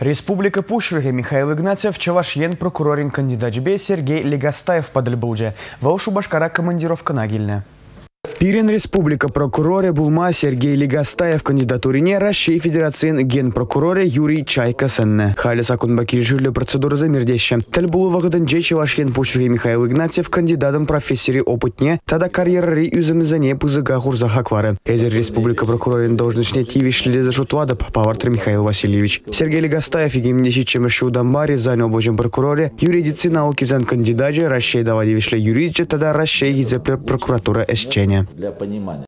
Республика Пушриге Михаил Игнатьев, Чавашьен прокурорин кандидат жбе Сергей Легастаев падальбылже. Ваушу башкара командировка нагильная. Пирен республика прокуроре Булма Сергей Легастаев кандидатурине России Федерациян генпрокуроре Юрий Чайкасенне. Хали сакунбаки жүрлі процедура замердеща. Тіл бұл вағыдын жечі вашген пушығы Михаил Игнатьев кандидатом профессори опытне, тада карьерары үзімізіне пызыға хурза хаклары. Эдер республика прокурорин должностне тивишлі за шутвадып, павартр Михаил Васильевич. Сергей Легастаев егемнеші чемеші удамбари занял божен прокуроре, юридицы науки зан кандидаджи, Россия давадивишлі юридиче, тада Россия гидзеплер прокуратура эсчене. для понимания.